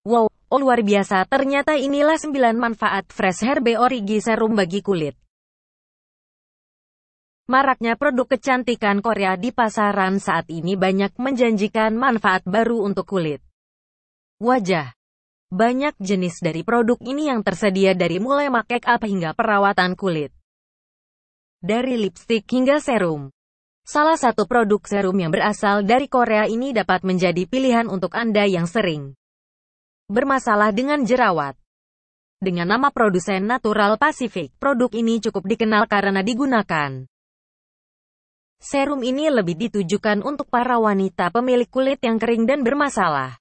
Wow, oh luar biasa ternyata inilah 9 manfaat Fresh Herbe Origi Serum bagi kulit. Maraknya produk kecantikan Korea di pasaran saat ini banyak menjanjikan manfaat baru untuk kulit. Wajah Banyak jenis dari produk ini yang tersedia dari mulai make up hingga perawatan kulit. Dari lipstick hingga serum. Salah satu produk serum yang berasal dari Korea ini dapat menjadi pilihan untuk Anda yang sering bermasalah dengan jerawat. Dengan nama produsen Natural Pacific, produk ini cukup dikenal karena digunakan. Serum ini lebih ditujukan untuk para wanita pemilik kulit yang kering dan bermasalah.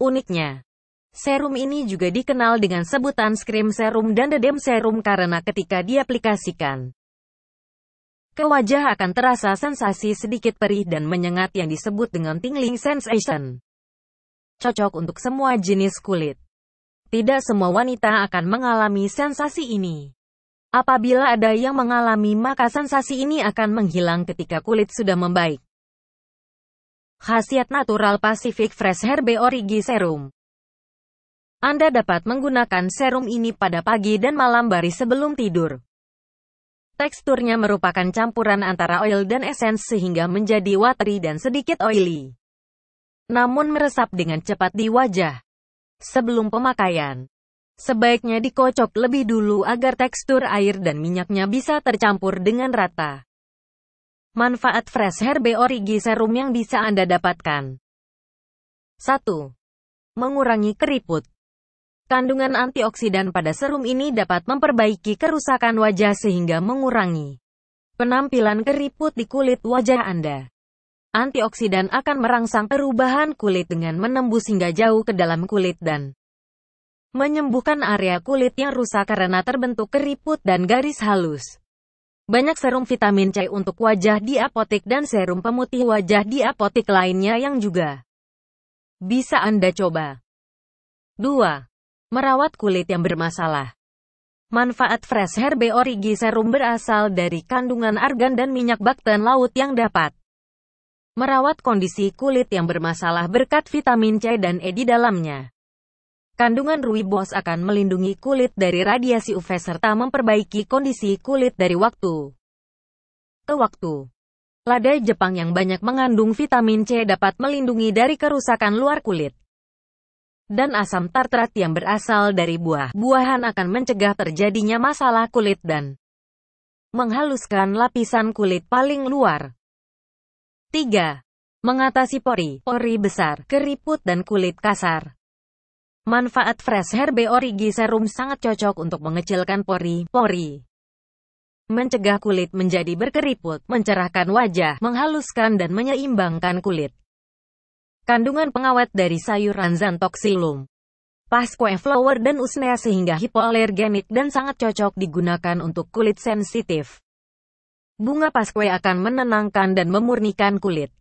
Uniknya, serum ini juga dikenal dengan sebutan scream serum dan dedem serum karena ketika diaplikasikan, ke wajah akan terasa sensasi sedikit perih dan menyengat yang disebut dengan tingling sensation cocok untuk semua jenis kulit. Tidak semua wanita akan mengalami sensasi ini. Apabila ada yang mengalami maka sensasi ini akan menghilang ketika kulit sudah membaik. Khasiat natural Pacific Fresh Herbe Origi Serum Anda dapat menggunakan serum ini pada pagi dan malam baris sebelum tidur. Teksturnya merupakan campuran antara oil dan essence sehingga menjadi watery dan sedikit oily namun meresap dengan cepat di wajah. Sebelum pemakaian, sebaiknya dikocok lebih dulu agar tekstur air dan minyaknya bisa tercampur dengan rata. Manfaat Fresh Herbe Origi Serum yang bisa Anda dapatkan 1. Mengurangi keriput Kandungan antioksidan pada serum ini dapat memperbaiki kerusakan wajah sehingga mengurangi penampilan keriput di kulit wajah Anda. Antioksidan akan merangsang perubahan kulit dengan menembus hingga jauh ke dalam kulit dan menyembuhkan area kulit yang rusak karena terbentuk keriput dan garis halus. Banyak serum vitamin C untuk wajah di apotik dan serum pemutih wajah di apotik lainnya yang juga bisa Anda coba. 2. Merawat kulit yang bermasalah. Manfaat Fresh Herbe Origi Serum berasal dari kandungan argan dan minyak bakten laut yang dapat merawat kondisi kulit yang bermasalah berkat vitamin C dan E di dalamnya. Kandungan rooibos akan melindungi kulit dari radiasi UV serta memperbaiki kondisi kulit dari waktu ke waktu. Lada Jepang yang banyak mengandung vitamin C dapat melindungi dari kerusakan luar kulit. Dan asam tartrat yang berasal dari buah-buahan akan mencegah terjadinya masalah kulit dan menghaluskan lapisan kulit paling luar. 3. Mengatasi pori, pori besar, keriput dan kulit kasar. Manfaat Fresh Herbe Origi Serum sangat cocok untuk mengecilkan pori-pori. Mencegah kulit menjadi berkeriput, mencerahkan wajah, menghaluskan dan menyeimbangkan kulit. Kandungan pengawet dari sayuran Xanthoxylum, Pasque flower dan usnea sehingga hipoalergenik dan sangat cocok digunakan untuk kulit sensitif. Bunga paskwe akan menenangkan dan memurnikan kulit.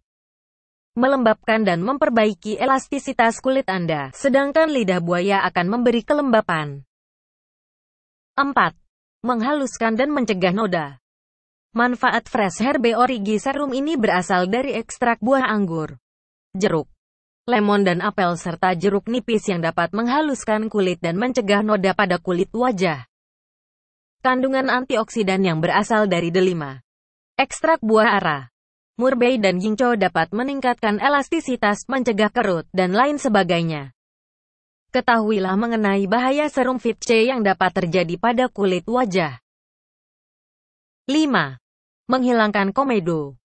Melembabkan dan memperbaiki elastisitas kulit Anda, sedangkan lidah buaya akan memberi kelembapan. 4. Menghaluskan dan mencegah noda. Manfaat Fresh Herbe Origi Serum ini berasal dari ekstrak buah anggur, jeruk, lemon dan apel serta jeruk nipis yang dapat menghaluskan kulit dan mencegah noda pada kulit wajah. Kandungan antioksidan yang berasal dari delima, Ekstrak buah ara, murbei dan ginkgo dapat meningkatkan elastisitas, mencegah kerut, dan lain sebagainya. Ketahuilah mengenai bahaya serum Fit C yang dapat terjadi pada kulit wajah. 5. Menghilangkan komedo.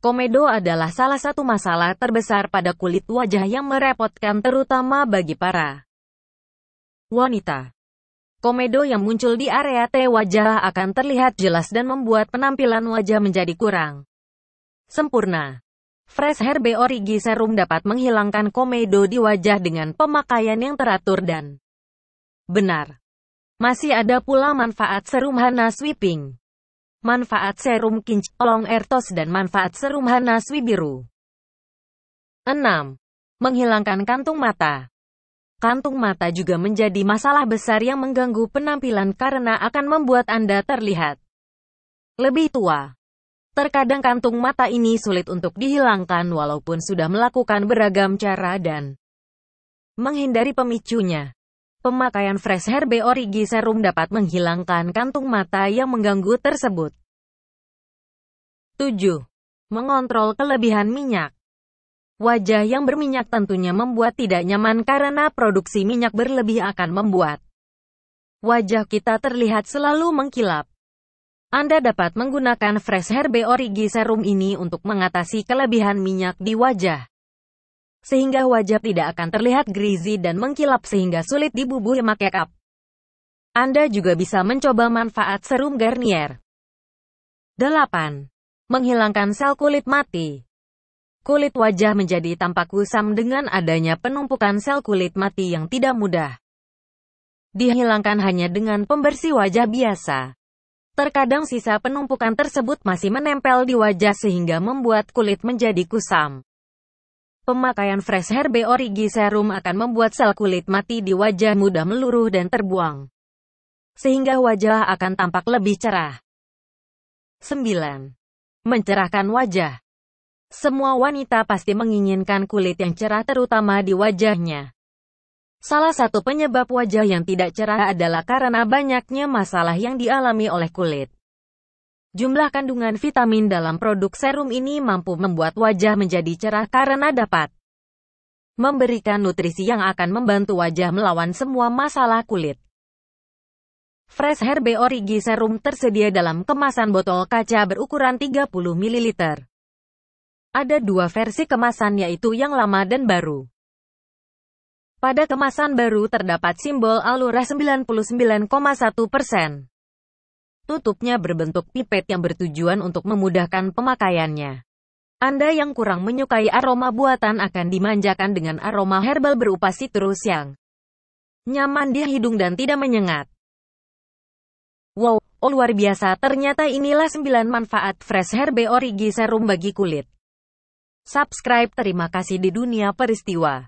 Komedo adalah salah satu masalah terbesar pada kulit wajah yang merepotkan terutama bagi para wanita. Komedo yang muncul di area T wajah akan terlihat jelas dan membuat penampilan wajah menjadi kurang sempurna. Fresh Herbe Origi Serum dapat menghilangkan komedo di wajah dengan pemakaian yang teratur dan benar. Masih ada pula manfaat serum Hana Sweeping, manfaat serum Kinch Long Ertos dan manfaat serum Hana Swibiru. 6. Menghilangkan kantung mata. Kantung mata juga menjadi masalah besar yang mengganggu penampilan karena akan membuat Anda terlihat lebih tua. Terkadang kantung mata ini sulit untuk dihilangkan walaupun sudah melakukan beragam cara dan Menghindari pemicunya. Pemakaian Fresh Herbe Origi Serum dapat menghilangkan kantung mata yang mengganggu tersebut. 7. Mengontrol kelebihan minyak. Wajah yang berminyak tentunya membuat tidak nyaman karena produksi minyak berlebih akan membuat wajah kita terlihat selalu mengkilap. Anda dapat menggunakan Fresh Herbe Origi Serum ini untuk mengatasi kelebihan minyak di wajah. Sehingga wajah tidak akan terlihat greasy dan mengkilap sehingga sulit dibubuhi make up. Anda juga bisa mencoba manfaat serum Garnier. 8. Menghilangkan sel kulit mati. Kulit wajah menjadi tampak kusam dengan adanya penumpukan sel kulit mati yang tidak mudah. Dihilangkan hanya dengan pembersih wajah biasa. Terkadang sisa penumpukan tersebut masih menempel di wajah sehingga membuat kulit menjadi kusam. Pemakaian Fresh Herbe Origi Serum akan membuat sel kulit mati di wajah mudah meluruh dan terbuang. Sehingga wajah akan tampak lebih cerah. 9. Mencerahkan wajah. Semua wanita pasti menginginkan kulit yang cerah terutama di wajahnya. Salah satu penyebab wajah yang tidak cerah adalah karena banyaknya masalah yang dialami oleh kulit. Jumlah kandungan vitamin dalam produk serum ini mampu membuat wajah menjadi cerah karena dapat memberikan nutrisi yang akan membantu wajah melawan semua masalah kulit. Fresh Herbe Origi Serum tersedia dalam kemasan botol kaca berukuran 30 ml. Ada dua versi kemasan yaitu yang lama dan baru. Pada kemasan baru terdapat simbol Alura 99,1%. Tutupnya berbentuk pipet yang bertujuan untuk memudahkan pemakaiannya. Anda yang kurang menyukai aroma buatan akan dimanjakan dengan aroma herbal berupa sitrus yang nyaman di hidung dan tidak menyengat. Wow, oh luar biasa ternyata inilah 9 manfaat Fresh Herbe Origi Serum bagi kulit. Subscribe terima kasih di dunia peristiwa.